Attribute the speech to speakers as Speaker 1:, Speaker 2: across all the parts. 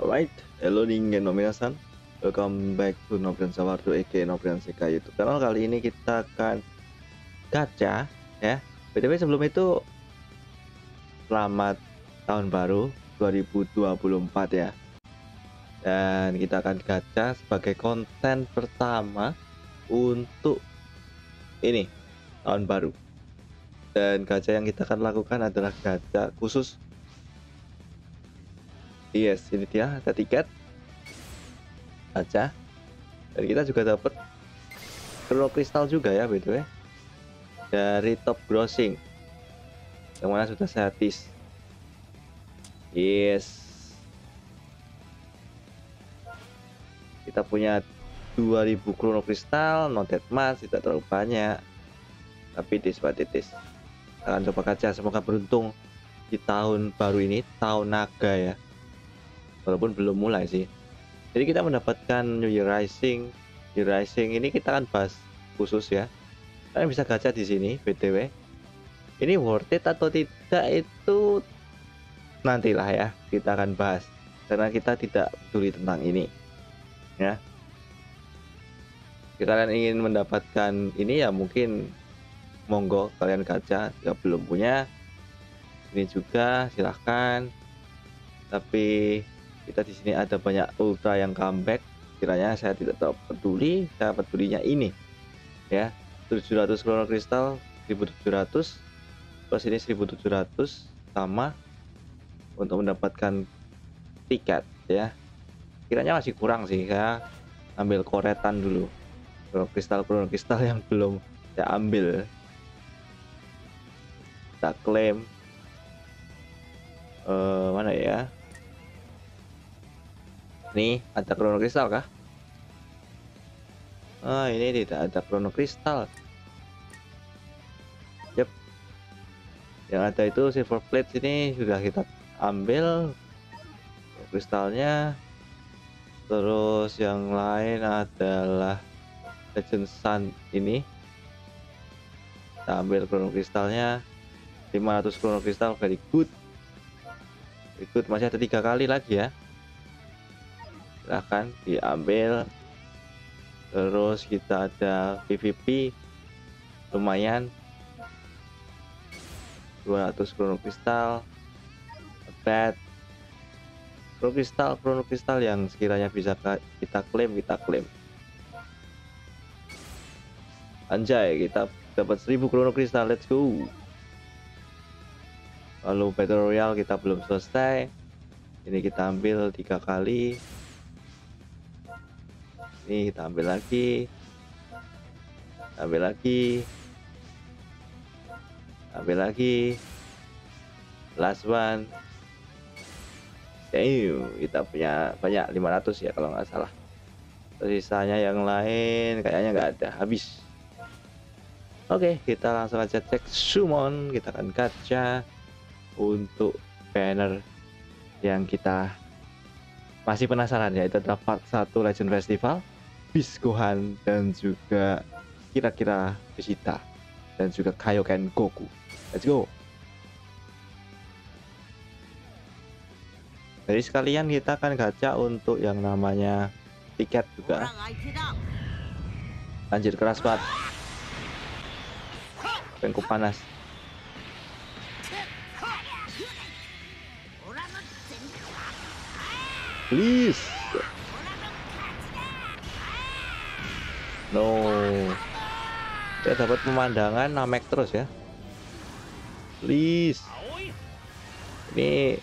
Speaker 1: Alright, hello ningen no minasan. Welcome back to Nobrian Sawardo aka Nobrian Seka YouTube channel. Kali ini kita akan gacha ya. BTW sebelum itu selamat tahun baru 2024 ya. Dan kita akan gacha sebagai konten pertama untuk ini tahun baru. Dan gacha yang kita akan lakukan adalah gacha khusus Yes, ini dia ada tiket aja. Dan kita juga dapat Chrono Crystal juga ya btw dari top grossing yang mana sudah saya tis. Yes. Kita punya 2000 Chrono Crystal, noted mas tidak terlalu banyak. Tapi tis titis. Akan coba kaca semoga beruntung di tahun baru ini, tahun naga ya walaupun belum mulai sih. Jadi kita mendapatkan New Year Rising. New Year Rising ini kita akan bahas khusus ya. Kalian bisa gacha di sini btw ini worth it atau tidak itu nantilah ya kita akan bahas. Karena kita tidak peduli tentang ini ya. Jika kalian ingin mendapatkan ini ya mungkin monggo kalian gacha jika belum punya ini juga silahkan. Tapi kita di sini ada banyak ultra yang comeback. Kiranya saya tidak tahu peduli saya pedulinya ini. Ya 700 chrono kristal 1700 plus ini 1700 sama untuk mendapatkan tiket ya. Kiranya masih kurang sih saya ambil koretan dulu. Chrono kristal chrono kristal yang belum saya ambil. Kita klaim uh, mana ya Nih, ada krono kristal kah? Ah, ini tidak ada krono kristal. Yep. Yang ada itu silver plate ini sudah kita ambil kristalnya. Terus yang lain adalah legend sun ini. Kita ambil krono kristalnya. 500 krono kristal very good. Good. Masih ada tiga kali lagi ya silahkan diambil. Terus kita ada PVP lumayan. 200 krono kristal. Bed krono kristal krono kristal yang sekiranya bisa kita klaim kita klaim. Anjay kita dapat 1000 krono kristal. Let's go. Lalu battle royale kita belum selesai. Ini kita ambil tiga kali ini kita ambil lagi. Ambil lagi. Ambil lagi. Last one. Damn, kita punya banyak 500 ya kalau nggak salah. Sisanya yang lain kayaknya nggak ada habis. Oke kita langsung aja cek summon. Kita akan gacha untuk banner yang kita masih penasaran ya itu adalah 1 Legend Festival Bisgohan dan juga kira-kira Vegeta dan juga Kaioken Goku. Let's go. Jadi sekalian kita akan gacha untuk yang namanya tiket juga. Anjir keras banget. Pengku panas. Please. No. Kita dapat pemandangan namek terus ya. Please. Ini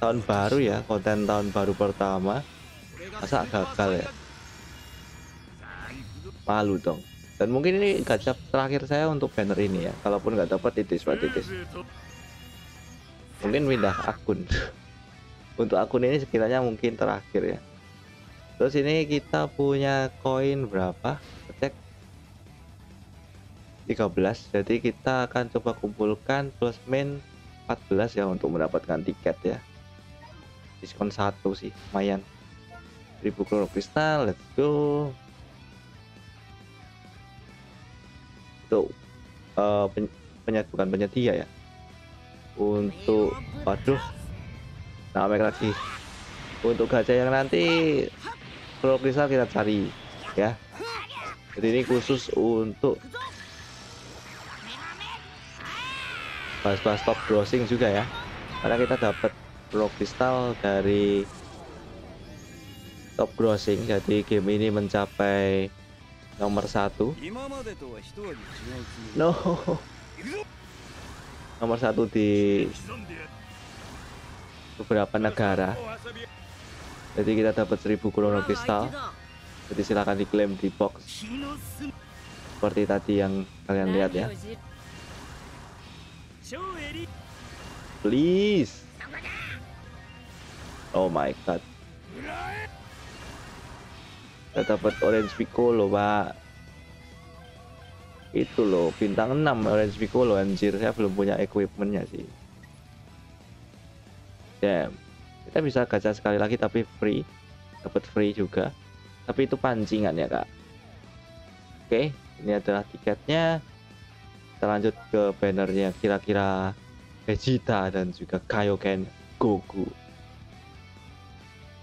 Speaker 1: tahun baru ya, konten tahun baru pertama. Masa gagal ya? Malu dong. Dan mungkin ini gacha terakhir saya untuk banner ini ya. Kalaupun nggak dapat titis titis. Mungkin pindah akun. untuk akun ini sekiranya mungkin terakhir ya. Terus ini kita punya koin berapa? Cek 13 jadi kita akan coba kumpulkan plus min 14 ya untuk mendapatkan tiket ya. Diskon satu sih lumayan. 1000 krono kristal let's go. Tuh uh, pen penyet bukan penyedia ya. Untuk waduh. Nah lagi. Untuk gacha yang nanti Pro Crystal kita cari ya. Jadi ini khusus untuk bahas-bahas top grossing juga ya. Karena kita dapat Pro Crystal dari top grossing. Jadi game ini mencapai nomor satu. No. Nomor satu di beberapa negara. Jadi kita dapat 1000 krono kristal. Jadi silahkan diklaim di box. Seperti tadi yang kalian lihat ya please. Oh my god. Kita dapat orange piccolo pak. Itu loh bintang 6 orange piccolo anjir. Saya belum punya equipmentnya sih. Damn. Kita bisa gacha sekali lagi tapi free. Dapat free juga. Tapi itu pancingan ya kak. Oke ini adalah tiketnya kita lanjut ke bannernya kira-kira Vegeta dan juga Kaioken Goku.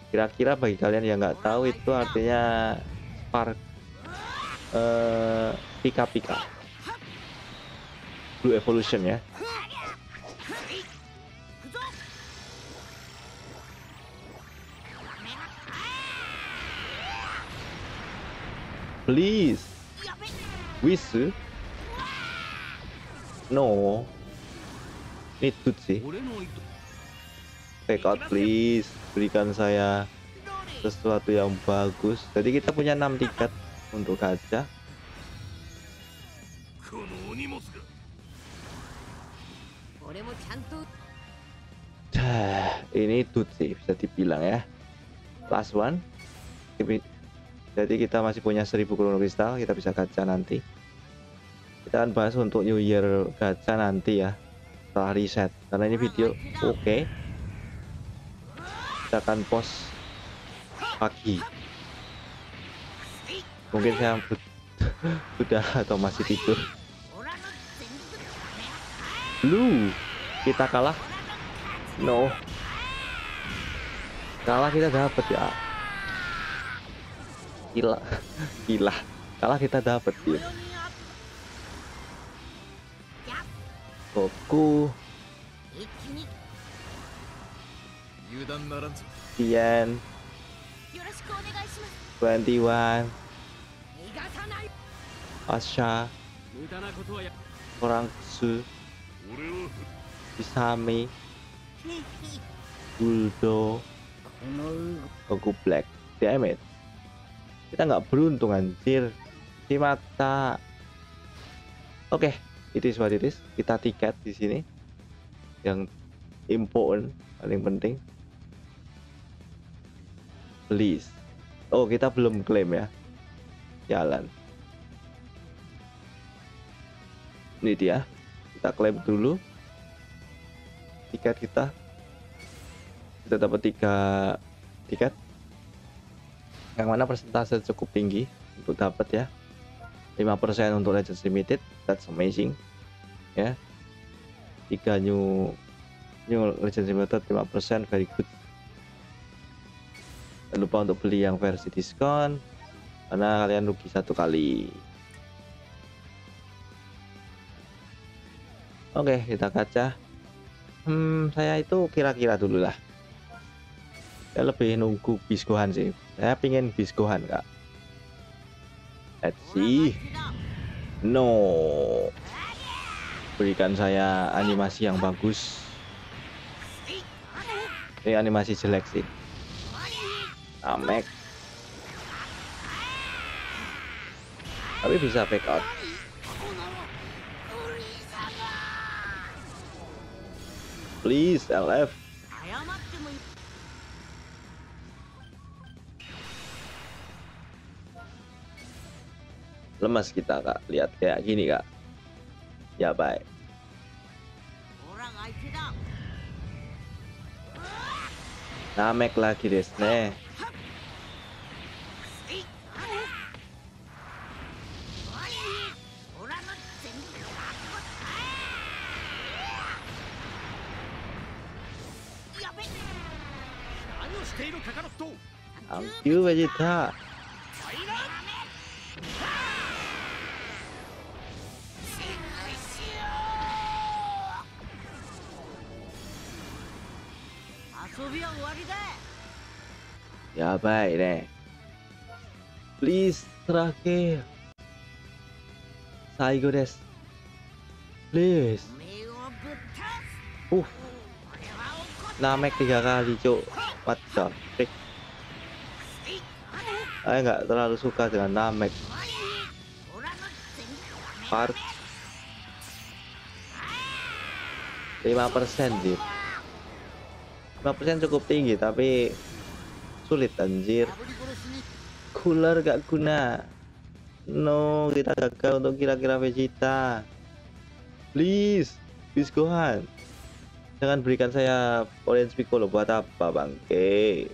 Speaker 1: Kira-kira bagi kalian yang nggak tahu itu artinya Spark uh, Pika Pika Blue Evolution ya. Please. Wisu No. Ini tut sih Take out please. Berikan saya Sesuatu yang bagus. Jadi kita punya 6 tiket Untuk gacha ini tut sih bisa dibilang ya. Last one. Jadi kita masih punya 1000 krono kristal kita bisa gacha nanti kita bahas untuk new year gacha nanti ya setelah reset. Karena ini video oke. Okay. kita akan post pagi. Mungkin saya udah atau masih tidur. Lu kita kalah? No. Kalah kita dapat ya. Gila. Gila. Kalah kita dapat ya Goku Tian 21 Asha. Orang Su. Isami. Buldo. Goku Black. Damn it kita nggak beruntung anjir. Si mata. Oke. okay, itu is what it is. Kita tiket di sini. Yang important paling penting. Please. Oh kita belum klaim ya. Jalan. Ini dia. Kita klaim dulu. Tiket kita. Kita dapat tiga tiket. Yang mana persentase cukup tinggi untuk dapat ya 5% untuk Legends Limited that's amazing. Ya. Tiga new new Legends Limited 5% very good. Jangan lupa untuk beli yang versi diskon karena kalian rugi satu kali. Oke kita kaca. Hmm saya itu kira-kira dulu lah. Saya lebih nunggu biskohan sih. Saya pingin biskohan kak let's see. No. Berikan saya animasi yang bagus. Ini animasi jelek sih. Amek. Tapi bisa back out. Please, LF. Lemas kita kak, lihat kayak gini kak. Ya baik. Namek lagi desne. thank you Vegeta やばいね please terakhir 最後です please
Speaker 2: おめえをぶっ倒す
Speaker 1: uh
Speaker 2: 俺は怒っ
Speaker 1: namek tiga kali cuk what the frick saya nggak terlalu suka dengan namek
Speaker 2: オラの全力
Speaker 1: part 5% sih 5% cukup tinggi tapi sulit anjir. Cooler gak guna. No kita gagal untuk kira-kira Vegeta. Please please Gohan jangan berikan saya orange piccolo. Buat apa bangke?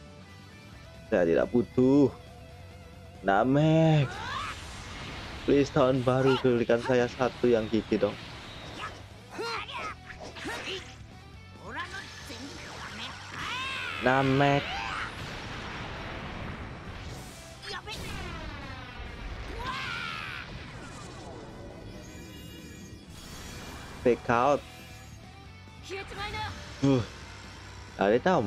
Speaker 1: Saya tidak butuh. Namek. Please tahun baru berikan saya satu yang gigi dong. Namek. Take out. Uh, ada?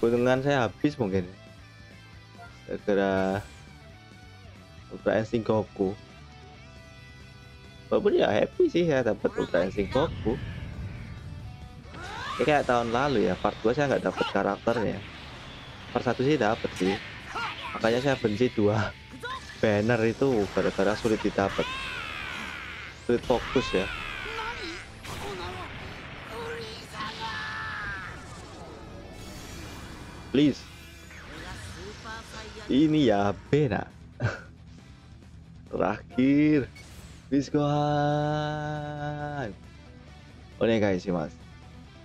Speaker 1: Keuntungan saya habis mungkin. Segera Ultra Instinct Goku. Walaupun ya happy sih ya dapat Ultra Instinct Goku ya kayak tahun lalu ya part 2 saya nggak dapet karakternya. Part 1 sih dapet sih. Makanya saya benci dua banner itu gara-gara sulit didapat sulit fokus ya. Please. Ini ya bena terakhir. Please go
Speaker 2: on. Oh, guys mas.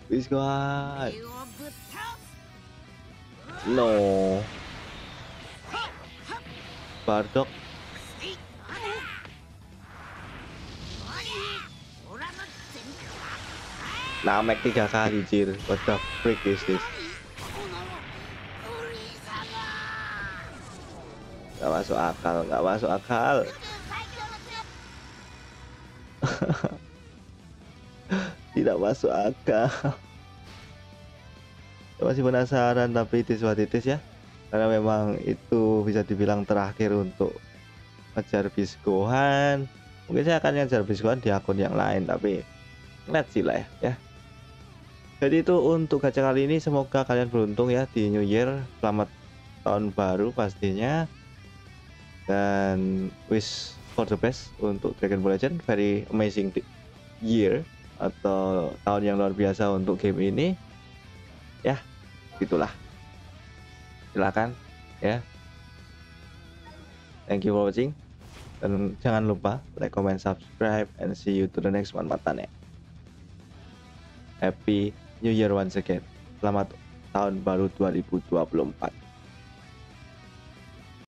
Speaker 2: Please God.
Speaker 1: No. Bardock. Namek tiga kali jir. What the freak is this? Gak masuk akal, gak masuk akal. Tidak masuk akal. Masih penasaran tapi itis what itis ya. Karena memang itu bisa dibilang terakhir untuk ngejar Bisgohan. Mungkin saya akan ngejar Bisgohan di akun yang lain tapi let's see lah ya. ya. Jadi itu untuk gacha kali ini semoga kalian beruntung ya di New Year. Selamat tahun baru pastinya. Dan wish for the best untuk Dragon Ball Legend. Very amazing year atau tahun yang luar biasa untuk game ini. Ya, gitulah. Silakan ya. Thank you for watching. Dan jangan lupa like, comment, subscribe, and see you to the next one matane. Happy New Year once again. Selamat tahun baru 2024.